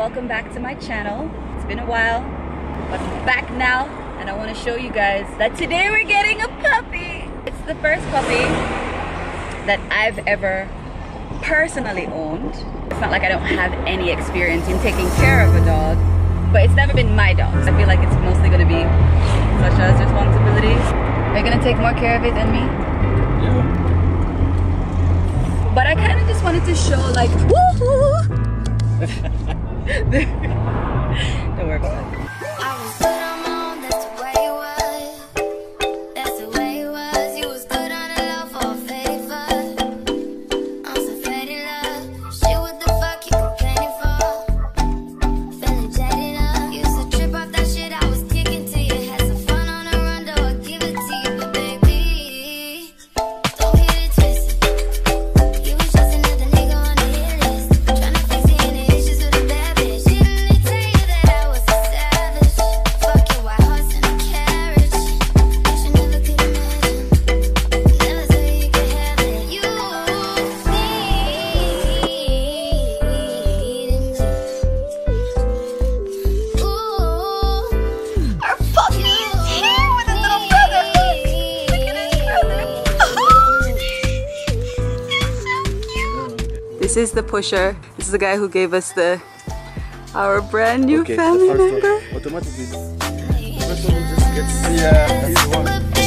welcome back to my channel. It's been a while, but I'm back now and I want to show you guys that today we're getting a puppy. It's the first puppy that I've ever personally owned. It's not like I don't have any experience in taking care of a dog, but it's never been my dog. I feel like it's mostly gonna be Sasha's responsibility. Are you gonna take more care of it than me? Yeah. But I kind of just wanted to show like, woohoo! Don't worry This is the pusher. This is the guy who gave us the our brand new Okay, family the first member. one. Automatically. First one just gets. Yeah, he's one.